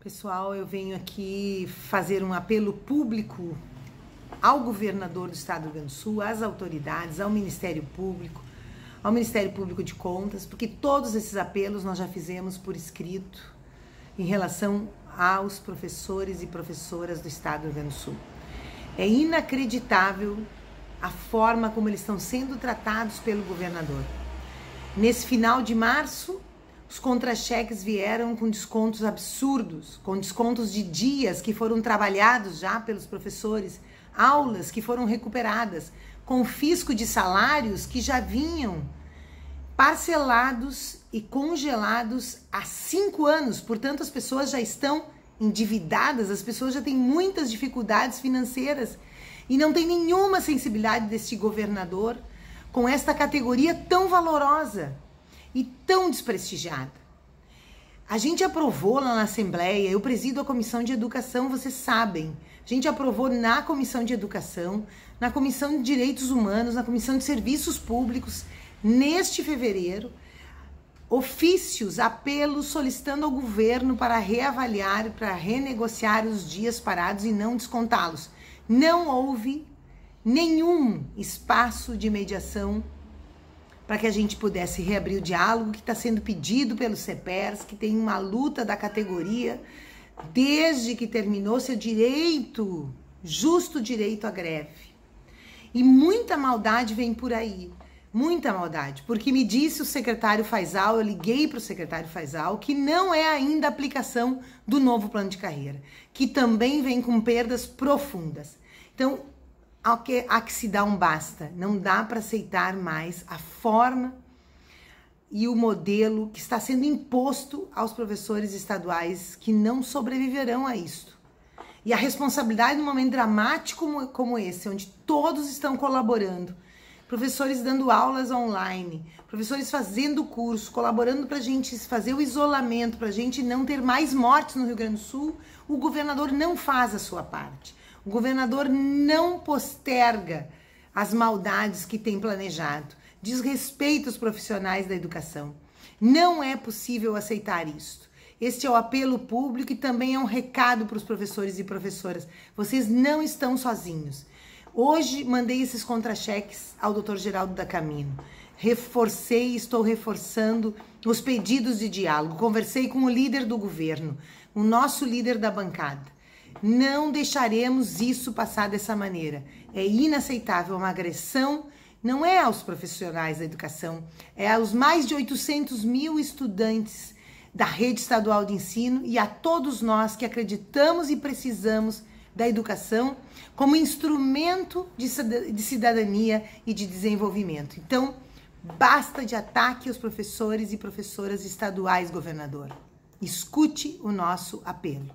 Pessoal, eu venho aqui fazer um apelo público ao governador do estado do Rio Grande do Sul, às autoridades, ao Ministério Público, ao Ministério Público de Contas, porque todos esses apelos nós já fizemos por escrito em relação aos professores e professoras do estado do Rio Grande do Sul. É inacreditável a forma como eles estão sendo tratados pelo governador. Nesse final de março, os contra-cheques vieram com descontos absurdos, com descontos de dias que foram trabalhados já pelos professores, aulas que foram recuperadas, com fisco de salários que já vinham parcelados e congelados há cinco anos. Portanto, as pessoas já estão endividadas, as pessoas já têm muitas dificuldades financeiras e não tem nenhuma sensibilidade deste governador com esta categoria tão valorosa e tão desprestigiada. A gente aprovou lá na Assembleia, eu presido a Comissão de Educação, vocês sabem. A gente aprovou na Comissão de Educação, na Comissão de Direitos Humanos, na Comissão de Serviços Públicos, neste fevereiro, ofícios, apelos solicitando ao governo para reavaliar, para renegociar os dias parados e não descontá-los. Não houve nenhum espaço de mediação para que a gente pudesse reabrir o diálogo que está sendo pedido pelos CEPERS, que tem uma luta da categoria desde que terminou seu direito, justo direito à greve. E muita maldade vem por aí, muita maldade, porque me disse o secretário Faisal, eu liguei para o secretário Faisal, que não é ainda a aplicação do novo plano de carreira, que também vem com perdas profundas. Então, ao que, a que se dá um basta. Não dá para aceitar mais a forma e o modelo que está sendo imposto aos professores estaduais que não sobreviverão a isto. E a responsabilidade num momento dramático como, como esse, onde todos estão colaborando, professores dando aulas online, professores fazendo curso, colaborando para a gente fazer o isolamento, para a gente não ter mais mortes no Rio Grande do Sul, o governador não faz a sua parte. O governador não posterga as maldades que tem planejado, desrespeita os profissionais da educação. Não é possível aceitar isto. Este é o apelo público e também é um recado para os professores e professoras. Vocês não estão sozinhos. Hoje mandei esses contra-cheques ao Dr. Geraldo da Camino. Reforcei, estou reforçando os pedidos de diálogo. Conversei com o líder do governo, o nosso líder da bancada. Não deixaremos isso passar dessa maneira. É inaceitável uma agressão, não é aos profissionais da educação, é aos mais de 800 mil estudantes da rede estadual de ensino e a todos nós que acreditamos e precisamos da educação como instrumento de cidadania e de desenvolvimento. Então, basta de ataque aos professores e professoras estaduais, governador. Escute o nosso apelo.